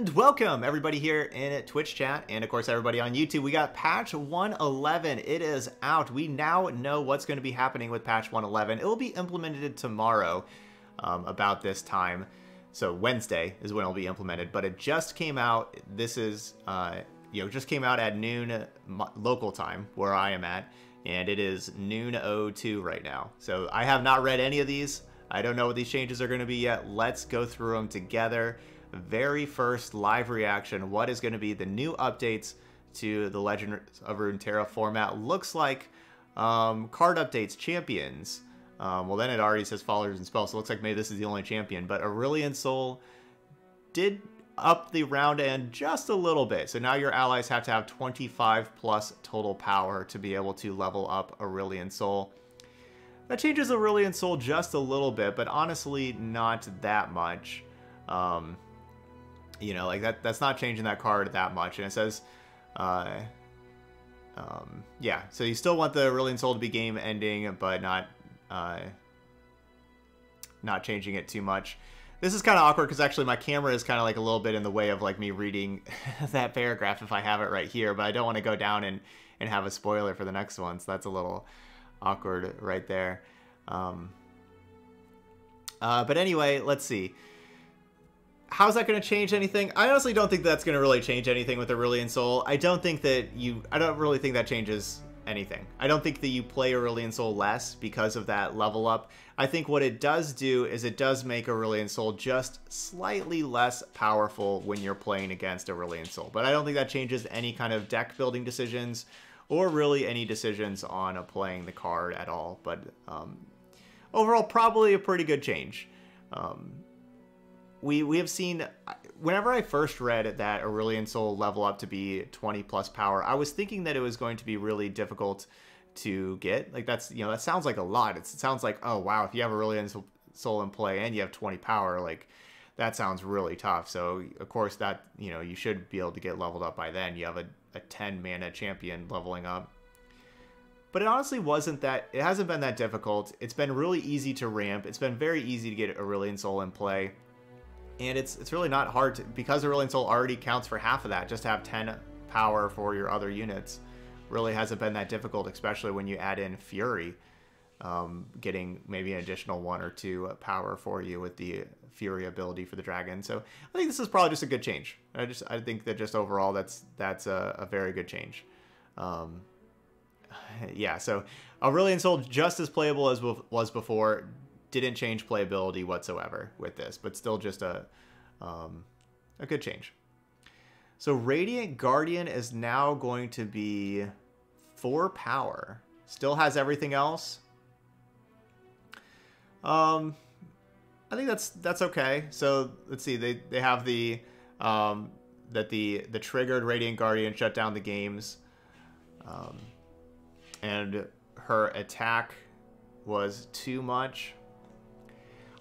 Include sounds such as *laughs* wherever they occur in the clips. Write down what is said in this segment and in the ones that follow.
And welcome everybody here in Twitch chat and of course everybody on YouTube. We got patch 111. It is out. We now know what's going to be happening with patch 111. It will be implemented tomorrow um, about this time. So Wednesday is when it'll be implemented, but it just came out. This is, uh, you know, just came out at noon local time where I am at, and it is noon 02 right now. So I have not read any of these. I don't know what these changes are going to be yet. Let's go through them together very first live reaction. What is going to be the new updates to the Legend of Runeterra format? Looks like um, card updates, champions. Um, well, then it already says followers and spells, so it looks like maybe this is the only champion. But Aurelion Soul did up the round end just a little bit. So now your allies have to have 25 plus total power to be able to level up Aurelion Soul. That changes Aurelion Soul just a little bit, but honestly not that much. Um, you know, like that that's not changing that card that much. And it says, uh, um, yeah, so you still want the Aurelion Soul to be game ending, but not uh, not changing it too much. This is kind of awkward because actually my camera is kind of like a little bit in the way of like me reading *laughs* that paragraph if I have it right here, but I don't want to go down and, and have a spoiler for the next one, so that's a little awkward right there. Um, uh, but anyway, let's see how's that going to change anything? I honestly don't think that's going to really change anything with Aurelion Soul. I don't think that you. I don't really think that changes anything. I don't think that you play Aurelion Soul less because of that level up. I think what it does do is it does make Aurelion Soul just slightly less powerful when you're playing against Aurelion Soul. But I don't think that changes any kind of deck building decisions or really any decisions on playing the card at all. But um, overall, probably a pretty good change. Um, we we have seen whenever I first read that Aurelion Soul level up to be 20 plus power, I was thinking that it was going to be really difficult to get. Like that's you know that sounds like a lot. It's, it sounds like oh wow if you have Aurelion Soul in play and you have 20 power like that sounds really tough. So of course that you know you should be able to get leveled up by then. You have a, a 10 mana champion leveling up. But it honestly wasn't that, it hasn't been that difficult. It's been really easy to ramp. It's been very easy to get Aurelion Soul in play and it's it's really not hard to, because Aurelion Soul already counts for half of that. Just to have 10 power for your other units really hasn't been that difficult, especially when you add in Fury, um, getting maybe an additional one or two power for you with the Fury ability for the dragon. So I think this is probably just a good change. I just I think that just overall that's that's a, a very good change. Um, *sighs* yeah, so Aurelion Soul just as playable as was before didn't change playability whatsoever with this, but still just a um, a good change. So Radiant Guardian is now going to be four power. Still has everything else. Um, I think that's that's okay. So let's see. They they have the um, that the the triggered Radiant Guardian shut down the games, um, and her attack was too much.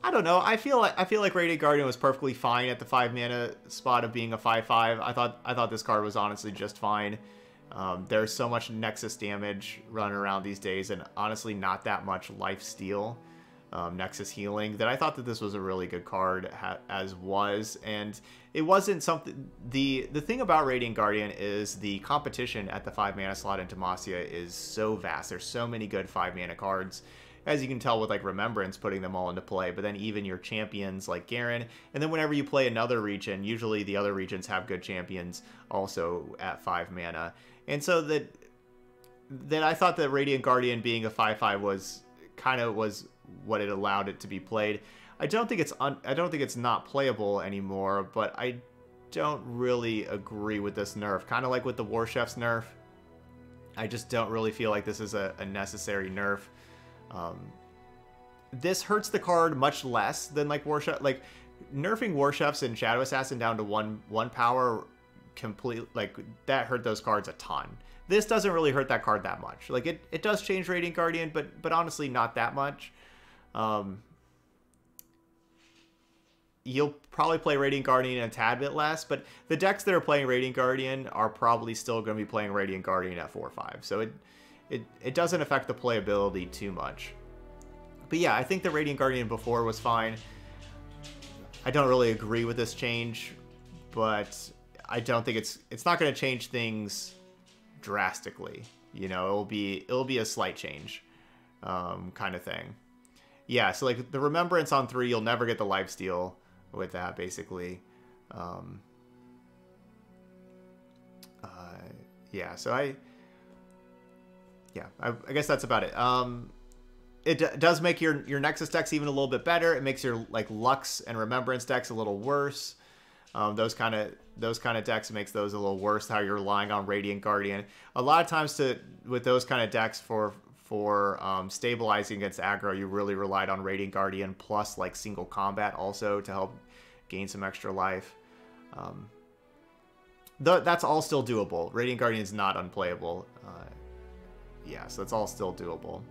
I don't know. I feel like I feel like Radiant Guardian was perfectly fine at the five mana spot of being a five five. I thought I thought this card was honestly just fine. Um, there's so much Nexus damage running around these days, and honestly, not that much life steal, um, Nexus healing. That I thought that this was a really good card as was, and it wasn't something. The the thing about Radiant Guardian is the competition at the five mana slot in Demacia is so vast. There's so many good five mana cards as you can tell with like Remembrance putting them all into play, but then even your champions like Garen, and then whenever you play another region, usually the other regions have good champions also at 5 mana. And so that that I thought that Radiant Guardian being a 5-5 was kind of was what it allowed it to be played. I don't think it's un, I don't think it's not playable anymore, but I don't really agree with this nerf. Kind of like with the War Chef's nerf. I just don't really feel like this is a, a necessary nerf. Um, this hurts the card much less than like Warchef. Like nerfing Warchefs and Shadow Assassin down to one one power, complete like that hurt those cards a ton. This doesn't really hurt that card that much. Like it, it does change Radiant Guardian, but but honestly not that much. Um, you'll probably play Radiant Guardian a tad bit less, but the decks that are playing Radiant Guardian are probably still going to be playing Radiant Guardian at 4 or 5. So it it, it doesn't affect the playability too much. But yeah, I think the Radiant Guardian before was fine. I don't really agree with this change, but I don't think it's it's not going to change things drastically. You know, it'll be it'll be a slight change, um, kind of thing. Yeah, so like the remembrance on three, you'll never get the life steal with that basically. Um, uh, yeah, so I yeah, I, I, guess that's about it. Um, it does make your your Nexus decks even a little bit better. It makes your like Lux and Remembrance decks a little worse. Um, those kind of those kind of decks makes those a little worse. How you're relying on Radiant Guardian. A lot of times to with those kind of decks for for um, stabilizing against aggro, you really relied on Radiant Guardian plus like single combat also to help gain some extra life. Um, th- that's all still doable. Radiant Guardian is not unplayable. Uh, yeah, so it's all still doable.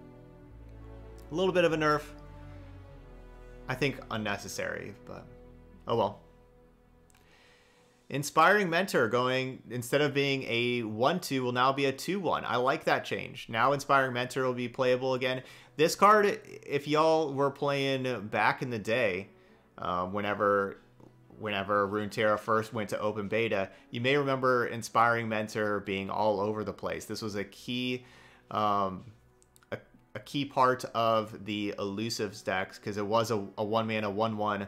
A little bit of a nerf. I think unnecessary, but oh well. Inspiring Mentor going, instead of being a 1-2, will now be a 2-1. I like that change. Now Inspiring Mentor will be playable again. This card, if y'all were playing back in the day, um, whenever whenever Runeterra first went to open beta, you may remember Inspiring Mentor being all over the place. This was a key um, a, a, key part of the Elusives decks because it was a, a one mana 1 1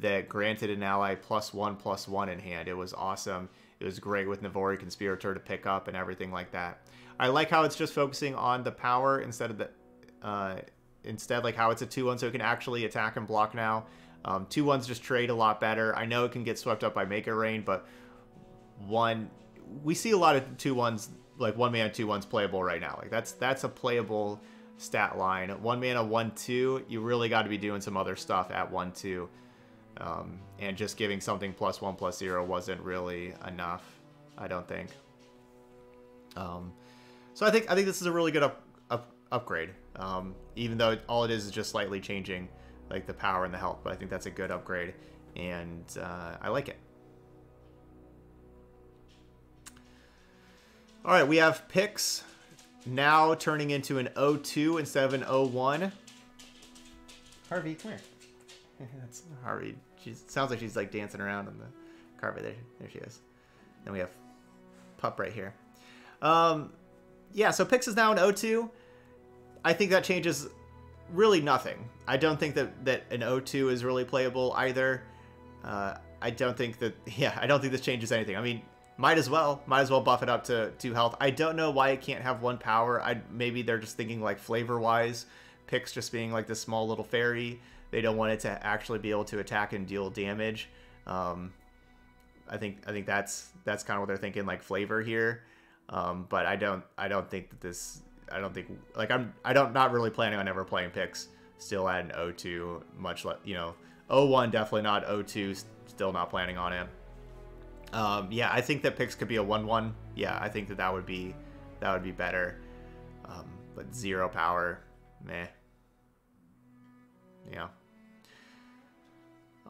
that granted an ally plus one plus one in hand. It was awesome. It was great with Navori Conspirator to pick up and everything like that. I like how it's just focusing on the power instead of the uh, instead like how it's a two one so it can actually attack and block now. Um, two ones just trade a lot better. I know it can get swept up by Make Rain, but one we see a lot of two ones like one mana two ones playable right now. Like that's that's a playable stat line. One mana one two, you really got to be doing some other stuff at one two, um, and just giving something plus one plus zero wasn't really enough. I don't think. Um, so I think I think this is a really good up, up upgrade. Um, even though all it is is just slightly changing like the power and the health, but I think that's a good upgrade, and uh, I like it. All right, we have Pix now turning into an 0-2 instead of an 0-1. Harvey, come here. *laughs* That's Harvey. She sounds like she's like dancing around on the carpet. There, there she is. Then we have Pup right here. Um, yeah, so Pix is now an 0-2. I think that changes really nothing. I don't think that, that an 0-2 is really playable either. Uh, I don't think that, *laughs* yeah, I don't think this changes anything. I mean, might as well. Might as well buff it up to two health. I don't know why it can't have one power. I maybe they're just thinking like flavor wise. Pix just being like this small little fairy. They don't want it to actually be able to attack and deal damage. Um, I think I think that's that's kind of what they're thinking like flavor here. Um, but I don't I don't think that this I don't think like I'm I don't not really planning on ever playing Pix still at an O2 much less you know O1 definitely not O2 still not planning on it. Um, yeah, I think that Pix could be a one-one. Yeah, I think that that would be that would be better. Um, but zero power, meh. Yeah.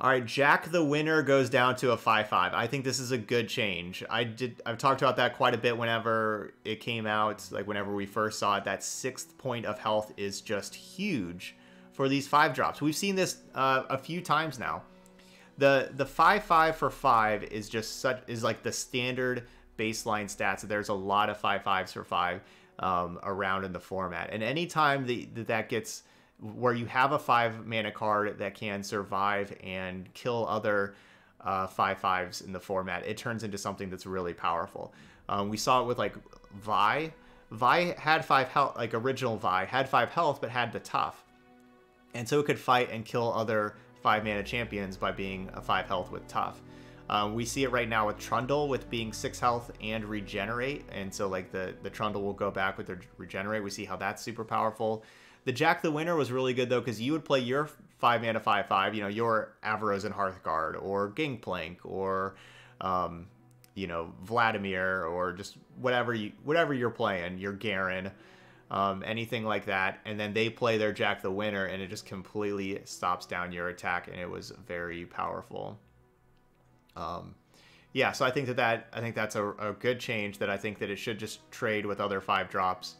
All right, Jack the winner goes down to a 5-5. I think this is a good change. I did I've talked about that quite a bit whenever it came out, like whenever we first saw it. That sixth point of health is just huge for these five drops. We've seen this uh, a few times now the the five five for five is just such is like the standard baseline stats. There's a lot of five fives for five um, around in the format, and anytime the, that gets where you have a five mana card that can survive and kill other uh, five fives in the format, it turns into something that's really powerful. Um, we saw it with like Vi. Vi had five health, like original Vi had five health, but had the tough, and so it could fight and kill other five mana champions by being a five health with tough. Um, we see it right now with Trundle with being six health and regenerate, and so like the the Trundle will go back with their regenerate. We see how that's super powerful. The Jack the Winner was really good though because you would play your five mana five five, you know, your Avarosan Hearthguard or Gangplank or um, you know Vladimir or just whatever you whatever you're playing, your Garen um, anything like that. And then they play their Jack the Winner, and it just completely stops down your attack, and it was very powerful. Um, yeah, so I think that, that I think that's a, a, good change. That I think that it should just trade with other five drops,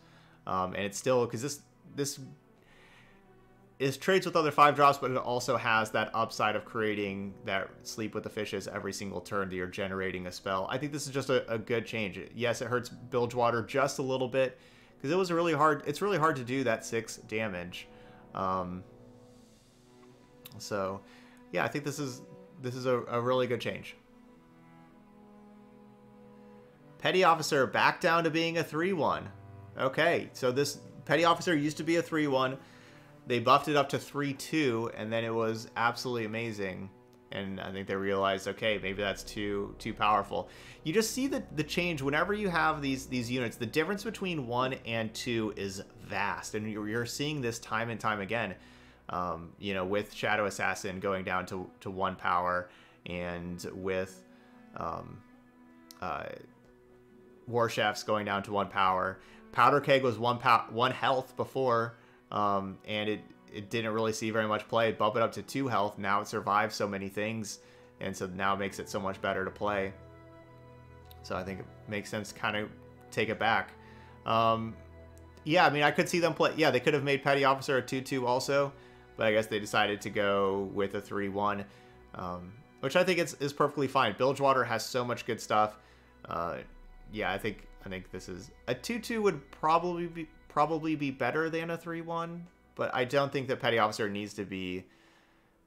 um, and it's still because this this is trades with other five drops, but it also has that upside of creating that sleep with the fishes every single turn that you're generating a spell. I think this is just a, a good change. Yes, it hurts Bilgewater just a little bit because it was a really hard. It's really hard to do that six damage. Um, so, yeah, I think this is this is a, a really good change. Petty Officer back down to being a 3-1. Okay, so this Petty Officer used to be a 3-1 they buffed it up to 3-2 and then it was absolutely amazing and I think they realized, okay, maybe that's too too powerful. You just see the the change whenever you have these these units. The difference between one and two is vast, and you're, you're seeing this time and time again. Um, you know, with Shadow Assassin going down to to one power, and with um, uh, War Chefs going down to one power. Powder Keg was one pow- one health before um, and it it didn't really see very much play. Bump it up to two health. Now it survives so many things, and so now it makes it so much better to play. So I think it makes sense to kind of take it back. Um, yeah, I mean, I could see them play. Yeah, they could have made Petty Officer a 2 2 also, but I guess they decided to go with a 3 1, um, which I think is, is perfectly fine. Bilgewater has so much good stuff. Uh, yeah, I think I think this is a 2 2 would probably be probably be better than a 3-1, but I don't think that Petty Officer needs to be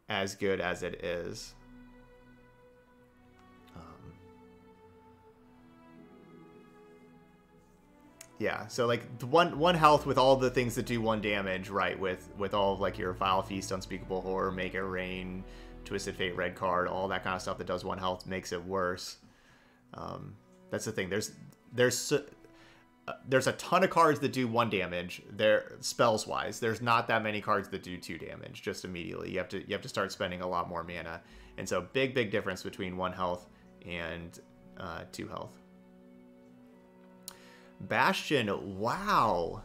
as good as it is. Um, yeah, so like one one health with all the things that do one damage, right? With with all of like your Vile Feast, Unspeakable Horror, Make It Rain, Twisted Fate, Red Card, all that kind of stuff that does one health makes it worse. Um, that's the thing. There's there's there's a ton of cards that do one damage. There spells wise, there's not that many cards that do two damage just immediately. You have to you have to start spending a lot more mana, and so big big difference between one health and uh, two health. Bastion, wow,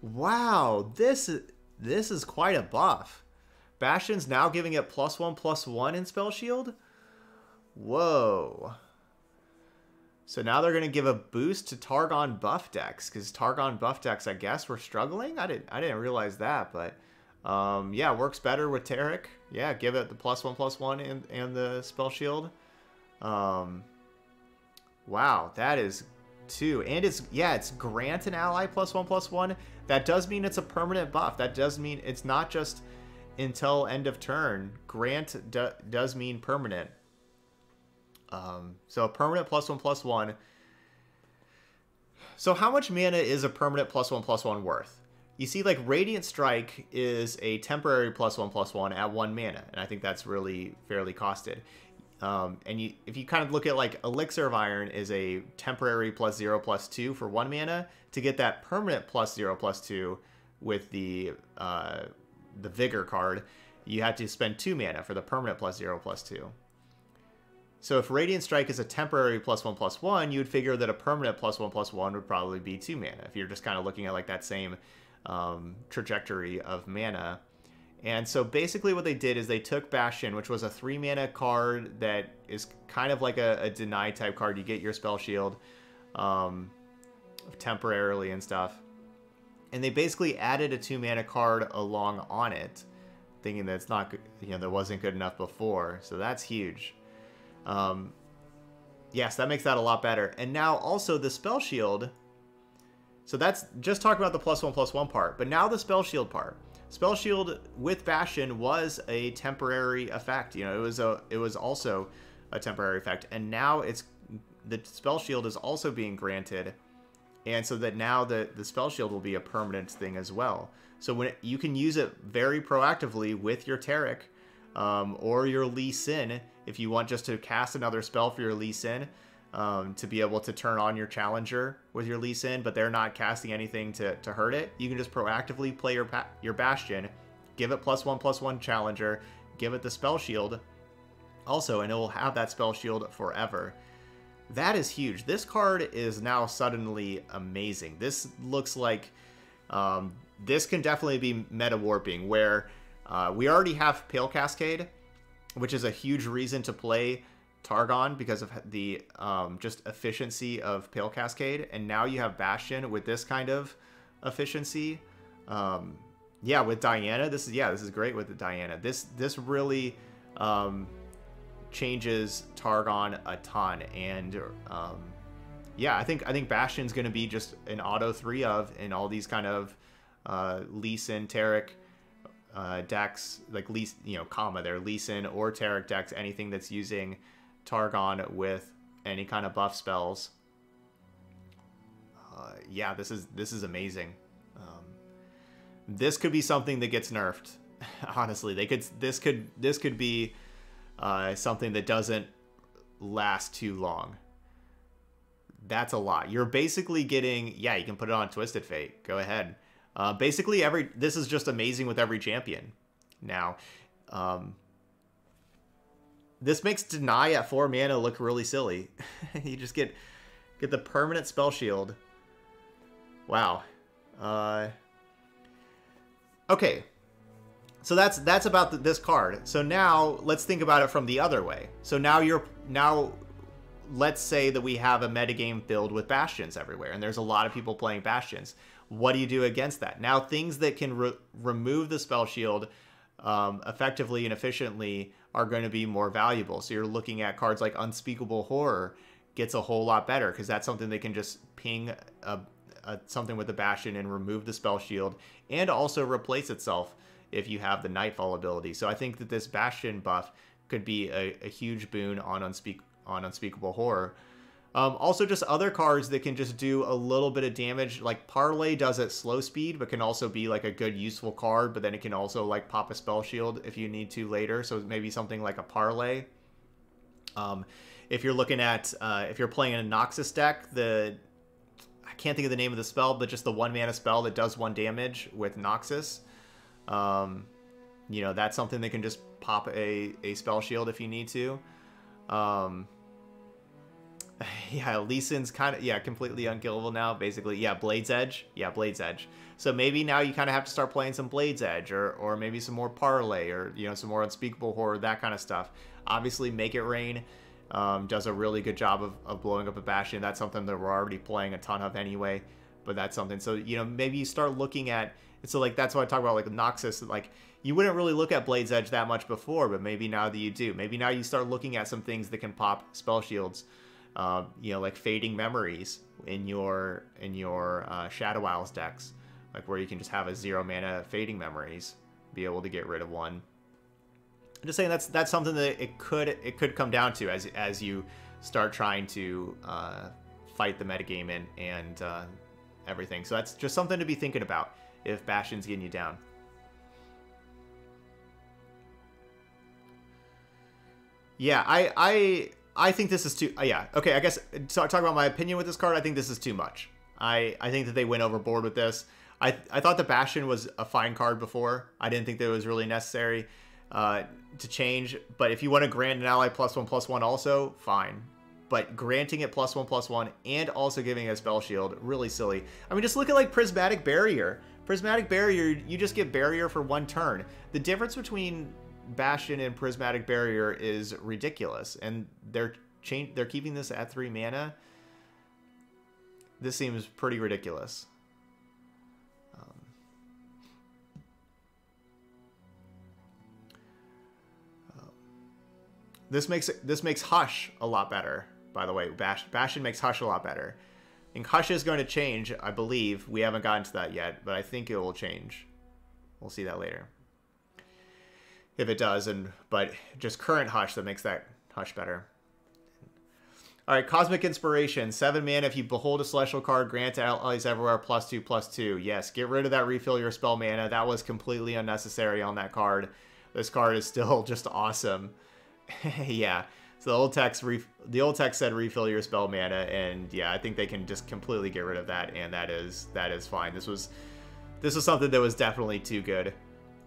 wow, this is this is quite a buff. Bastion's now giving it plus one plus one in spell shield. Whoa. So now they're going to give a boost to Targon buff decks because Targon buff decks, I guess, were struggling. I didn't, I didn't realize that, but um, yeah, works better with Taric. Yeah, give it the plus one plus one and and the spell shield. Um, wow, that is two, and it's yeah, it's grant an ally plus one plus one. That does mean it's a permanent buff. That does mean it's not just until end of turn. Grant do, does mean permanent. Um, so a permanent plus one plus one. So how much mana is a permanent plus one plus one worth? You see, like Radiant Strike is a temporary plus one plus one at one mana, and I think that's really fairly costed. Um, and you, if you kind of look at like Elixir of Iron is a temporary plus zero plus two for one mana to get that permanent plus zero plus two with the uh, the Vigor card, you have to spend two mana for the permanent plus zero plus two. So if Radiant Strike is a temporary plus one plus one, you would figure that a permanent plus one plus one would probably be two mana if you're just kind of looking at like that same um, trajectory of mana. And so basically what they did is they took Bastion, which was a three mana card that is kind of like a, a deny type card. You get your spell shield um, temporarily and stuff. And they basically added a two mana card along on it, thinking that it's not, you know, that wasn't good enough before. So that's huge. Um, yes, that makes that a lot better. And now also the spell shield. So that's just talk about the plus one plus one part, but now the spell shield part. Spell shield with Bastion was a temporary effect. You know, it was a it was also a temporary effect, and now it's the spell shield is also being granted, and so that now the the spell shield will be a permanent thing as well. So when it, you can use it very proactively with your Taric um, or your Lee Sin if you want just to cast another spell for your Lee Sin, um, to be able to turn on your challenger with your Lee Sin, but they're not casting anything to, to hurt it, you can just proactively play your your Bastion, give it plus one plus one challenger, give it the spell shield also, and it will have that spell shield forever. That is huge. This card is now suddenly amazing. This looks like um, this can definitely be meta warping, where uh, we already have Pale Cascade, which is a huge reason to play Targon because of the um, just efficiency of Pale Cascade. And now you have Bastion with this kind of efficiency. Um, yeah, with Diana, this is yeah, this is great with Diana. This this really um, changes Targon a ton, and um, yeah, I think I think Bastion's going to be just an auto three of in all these kind of uh, Lee Sin, Taric uh, decks, like Lee, you know, comma there, Lee Sin or Taric decks, anything that's using Targon with any kind of buff spells. Uh, yeah, this is this is amazing. Um, this could be something that gets nerfed. *laughs* Honestly, they could. This could. This could be uh, something that doesn't last too long. That's a lot. You're basically getting. Yeah, you can put it on Twisted Fate. Go ahead. Uh, basically, every this is just amazing with every champion. Now, um, this makes deny at four mana look really silly. *laughs* you just get get the permanent spell shield. Wow. Uh, okay. So that's that's about the, this card. So now let's think about it from the other way. So now you're now let's say that we have a metagame filled with bastions everywhere and there's a lot of people playing bastions. What do you do against that? Now things that can re remove the spell shield um, effectively and efficiently are going to be more valuable. So you're looking at cards like Unspeakable Horror gets a whole lot better because that's something they can just ping a, a, something with the Bastion and remove the spell shield and also replace itself if you have the Nightfall ability. So I think that this Bastion buff could be a, a huge boon on, Unspeak, on Unspeakable Horror. Um, also, just other cards that can just do a little bit of damage. Like Parlay does at slow speed, but can also be like a good useful card. But then it can also like pop a spell shield if you need to later. So maybe something like a Parlay. Um, if you're looking at uh, if you're playing a Noxus deck, the I can't think of the name of the spell, but just the one mana spell that does one damage with Noxus. Um, you know that's something that can just pop a a spell shield if you need to. Um, *laughs* yeah, Lee Sin's kind of yeah, completely unkillable now. Basically, yeah, Blade's Edge, yeah, Blade's Edge. So maybe now you kind of have to start playing some Blade's Edge, or or maybe some more Parlay, or you know some more Unspeakable Horror, that kind of stuff. Obviously, Make It Rain um, does a really good job of, of blowing up a Bastion. That's something that we're already playing a ton of anyway. But that's something. So you know maybe you start looking at. So like that's why I talk about like Noxus. Like you wouldn't really look at Blade's Edge that much before, but maybe now that you do, maybe now you start looking at some things that can pop spell shields uh, you know, like fading memories in your in your uh, Shadow Isles decks, like where you can just have a zero mana fading memories, be able to get rid of one. I'm just saying that's that's something that it could it could come down to as as you start trying to uh, fight the metagame and and uh, everything. So that's just something to be thinking about if Bastion's getting you down. Yeah, I I I think this is too. Uh, yeah, okay. I guess talk, talk about my opinion with this card. I think this is too much. I I think that they went overboard with this. I I thought the Bastion was a fine card before. I didn't think that it was really necessary uh, to change. But if you want to grant an ally plus one plus one, also fine. But granting it plus one plus one and also giving it a spell shield, really silly. I mean, just look at like Prismatic Barrier. Prismatic Barrier, you just get Barrier for one turn. The difference between Bastion and Prismatic Barrier is ridiculous, and they're change they're keeping this at three mana. This seems pretty ridiculous. Um, uh, this makes this makes Hush a lot better. By the way, Bash, Bastion makes Hush a lot better. And Hush is going to change, I believe. We haven't gotten to that yet, but I think it will change. We'll see that later if it does, and but just current Hush that makes that Hush better. All right, Cosmic Inspiration, seven mana. If you behold a celestial card, grant allies everywhere plus two, plus two. Yes, get rid of that refill your spell mana. That was completely unnecessary on that card. This card is still *laughs* just awesome. *laughs* yeah. So the old text, the old text said refill your spell mana, and yeah, I think they can just completely get rid of that, and that is that is fine. This was this was something that was definitely too good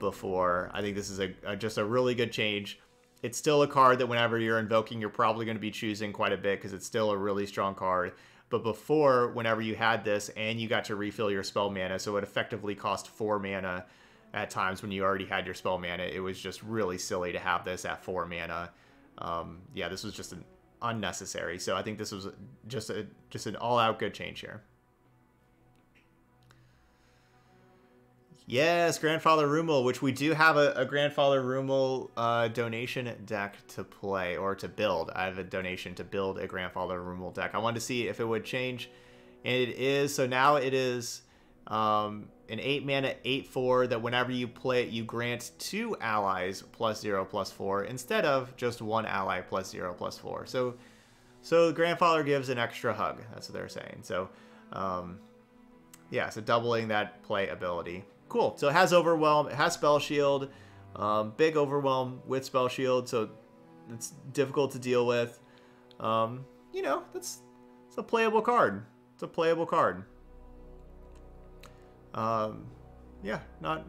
before. I think this is a, a, just a really good change. It's still a card that whenever you're invoking, you're probably going to be choosing quite a bit because it's still a really strong card. But before, whenever you had this and you got to refill your spell mana, so it effectively cost four mana at times when you already had your spell mana, it was just really silly to have this at four mana. Um, yeah, this was just an unnecessary. So I think this was just a just an all-out good change here. Yes, Grandfather Rumel, which we do have a, a Grandfather Rumel uh, donation deck to play or to build. I have a donation to build a Grandfather Rumel deck. I wanted to see if it would change, and it is. So now it is um, an 8 mana 8 4 that whenever you play it, you grant two allies plus 0 plus 4 instead of just one ally plus 0 plus 4. So, so Grandfather gives an extra hug. That's what they're saying. So, um, yeah, so doubling that play ability cool. So it has Overwhelm, it has Spell Shield, um, big Overwhelm with Spell Shield, so it's difficult to deal with. Um, you know, that's it's a playable card. It's a playable card. Um, yeah, not.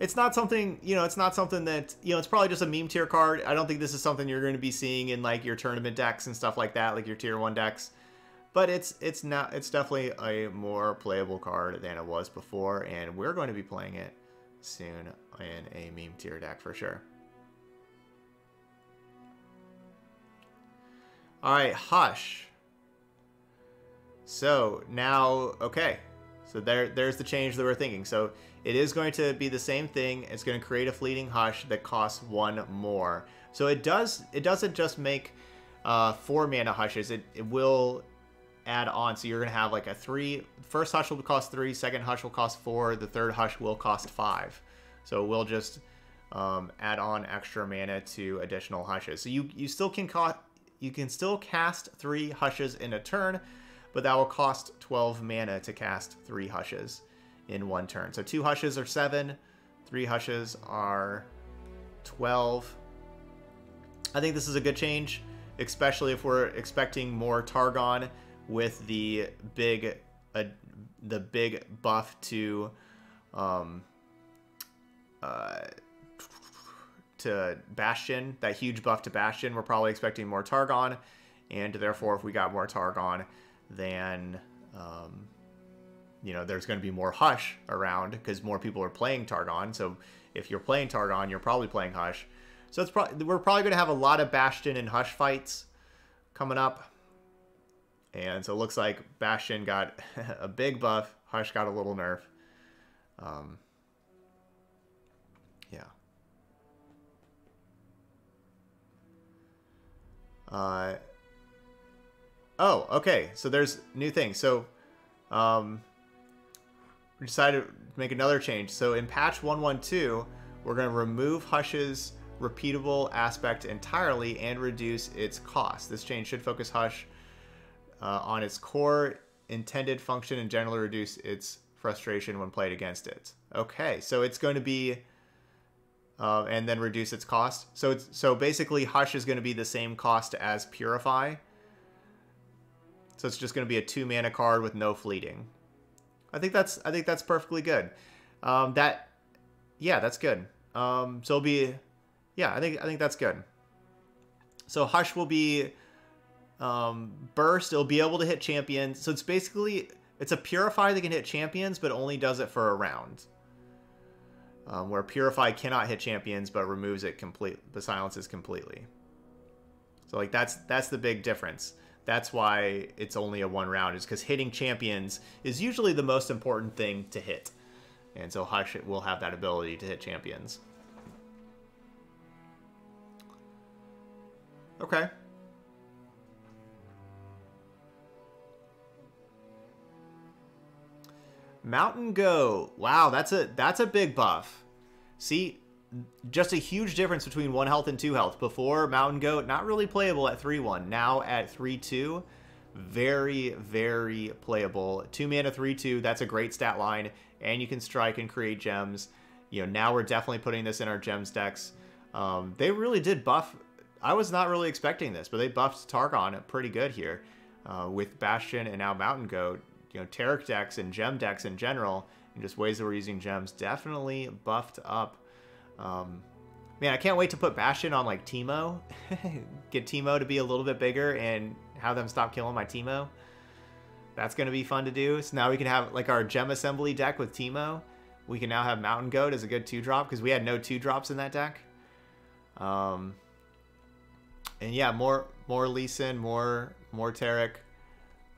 It's not something you know. It's not something that you know. It's probably just a meme tier card. I don't think this is something you're going to be seeing in like your tournament decks and stuff like that, like your tier one decks but it's it's not it's definitely a more playable card than it was before, and we're going to be playing it soon in a meme tier deck for sure. All right, Hush. So now, okay, so there there's the change that we're thinking. So it is going to be the same thing. It's going to create a fleeting Hush that costs one more. So it does it doesn't just make uh, four mana Hushes. It it will add on. So you're going to have like a three. First hush will cost three. Second hush will cost four. The third hush will cost five. So we'll just um, add on extra mana to additional hushes. So you you still can ca- you can still cast three hushes in a turn, but that will cost 12 mana to cast three hushes in one turn. So two hushes are seven, three hushes are 12. I think this is a good change, especially if we're expecting more Targon with the big uh, the big buff to um, uh, to Bastion, that huge buff to Bastion. We're probably expecting more Targon, and therefore, if we got more Targon, then um, you know there's going to be more Hush around because more people are playing Targon. So if you're playing Targon, you're probably playing Hush. So it's pro- we're probably going to have a lot of Bastion and Hush fights coming up. And so it looks like Bastion got *laughs* a big buff. Hush got a little nerf. Um, yeah. Uh, oh, okay. So there's new things. So um, we decided to make another change. So in patch 112, we're going to remove Hush's repeatable aspect entirely and reduce its cost. This change should focus Hush uh, on its core intended function and generally reduce its frustration when played against it. Okay, so it's going to be, uh, and then reduce its cost. So it's so basically Hush is going to be the same cost as Purify. So it's just going to be a two mana card with no fleeting. I think that's I think that's perfectly good. Um, that, yeah, that's good. Um, so it'll be, yeah, I think I think that's good. So Hush will be um, burst, it'll be able to hit champions. So it's basically it's a purify that can hit champions, but only does it for a round. Um, where purify cannot hit champions, but removes it complete, the silences completely. So like that's that's the big difference. That's why it's only a one round, is because hitting champions is usually the most important thing to hit. And so Hush will have that ability to hit champions. Okay. Mountain Goat. Wow, that's a that's a big buff. See, just a huge difference between one health and two health. Before Mountain Goat, not really playable at 3-1. Now at 3-2, very, very playable. Two mana 3-2, that's a great stat line. And you can strike and create gems. You know, now we're definitely putting this in our gems decks. Um, they really did buff. I was not really expecting this, but they buffed Targon pretty good here uh, with Bastion and now Mountain Goat you know, Taric decks and gem decks in general, and just ways that we're using gems, definitely buffed up. Um, man, I can't wait to put Bastion on like Teemo, *laughs* get Teemo to be a little bit bigger, and have them stop killing my Teemo. That's gonna be fun to do. So now we can have like our gem assembly deck with Teemo. We can now have Mountain Goat as a good two drop because we had no two drops in that deck. Um, and yeah, more more Lee Sin, more more Taric.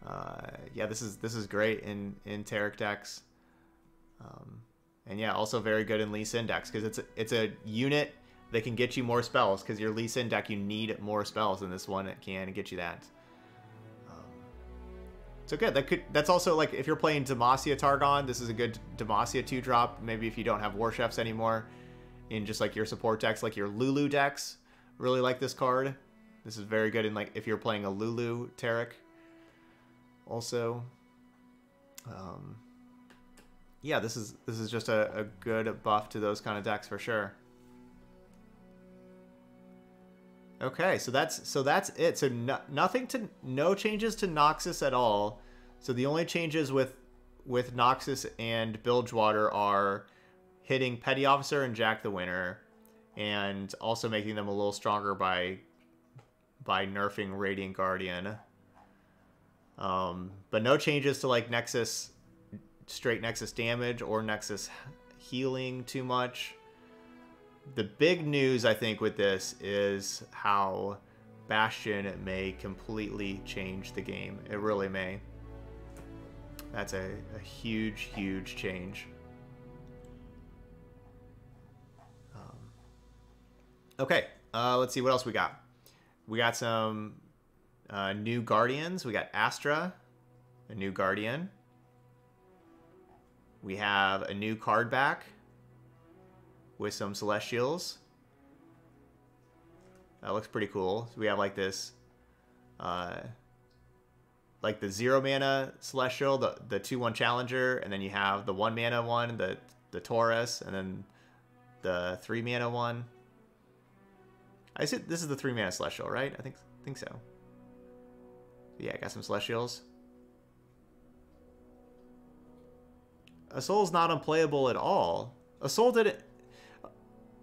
Uh, yeah, this is this is great in in Taric decks. Um, and yeah, also very good in Lee Sin decks because it's a, it's a unit that can get you more spells because your Lee Sin deck you need more spells than this one it can get you that. Um, so good. That could that's also like if you're playing Demacia Targon, this is a good Demacia two drop. Maybe if you don't have War Chefs anymore, in just like your support decks, like your Lulu decks, really like this card. This is very good in like if you're playing a Lulu Taric. Also, um, yeah, this is this is just a, a good buff to those kind of decks for sure. Okay, so that's so that's it. So no, nothing to no changes to Noxus at all. So the only changes with with Noxus and Bilgewater are hitting Petty Officer and Jack the Winner, and also making them a little stronger by by nerfing Radiant Guardian. Um, but no changes to like Nexus, straight Nexus damage or Nexus healing too much. The big news, I think, with this is how Bastion may completely change the game. It really may. That's a, a huge, huge change. Um, okay, uh, let's see what else we got. We got some uh, new Guardians. We got Astra, a new Guardian. We have a new card back with some Celestials. That looks pretty cool. So we have like this, uh, like the zero mana Celestial, the the two one Challenger, and then you have the one mana one, the the Taurus, and then the three mana one. I said this is the three mana Celestial, right? I think think so. Yeah, I got some Celestials. ASol's not unplayable at all. Assault did it.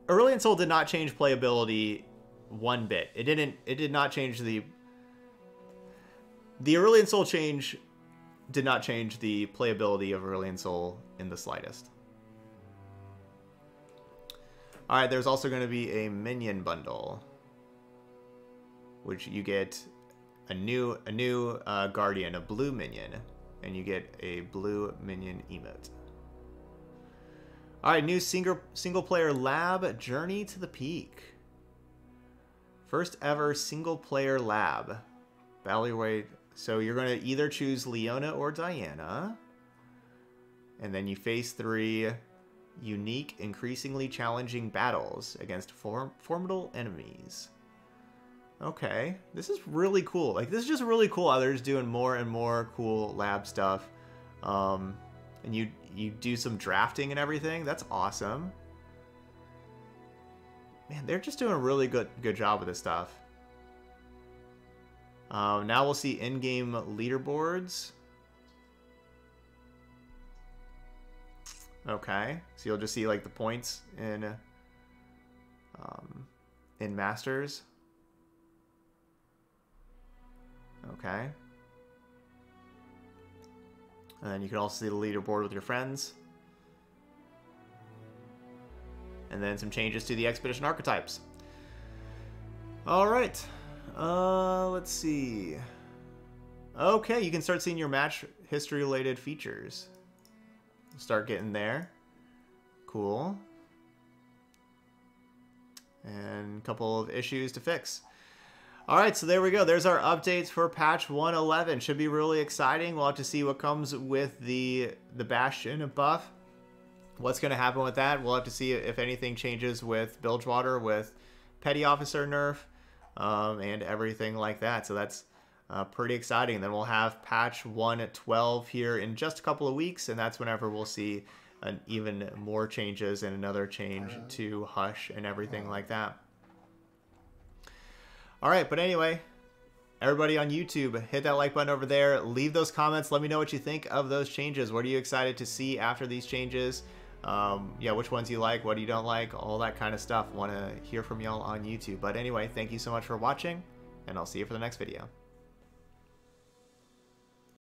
Aurelion Soul did not change playability one bit. It didn't. It did not change the. The Aurelion Soul change did not change the playability of Aurelion Soul in the slightest. All right, there's also going to be a minion bundle, which you get a new a new uh, guardian, a blue minion, and you get a blue minion emote. All right, new single single player lab journey to the peak. First ever single player lab. Ballyroid. So you're going to either choose Leona or Diana. And then you face three unique, increasingly challenging battles against form formidable enemies. Okay, this is really cool. Like, this is just really cool. Others doing more and more cool lab stuff. Um, and you you do some drafting and everything. That's awesome. Man, they're just doing a really good good job with this stuff. Um, now we'll see in-game leaderboards. Okay, so you'll just see like the points in um, in Masters. Okay. And then you can also see the leaderboard with your friends. And then some changes to the expedition archetypes. All right. Uh, let's see. Okay, you can start seeing your match history related features. Start getting there. Cool. And a couple of issues to fix. All right, so there we go. There's our updates for patch 111. Should be really exciting. We'll have to see what comes with the the Bastion buff. What's going to happen with that? We'll have to see if anything changes with Bilgewater, with Petty Officer nerf, um, and everything like that. So that's uh, pretty exciting. Then we'll have patch 112 here in just a couple of weeks, and that's whenever we'll see an even more changes and another change to Hush and everything like that. All right, but anyway, everybody on YouTube, hit that like button over there. Leave those comments. Let me know what you think of those changes. What are you excited to see after these changes? Um, yeah, which ones you like, what you don't like, all that kind of stuff. Want to hear from y'all on YouTube. But anyway, thank you so much for watching, and I'll see you for the next video.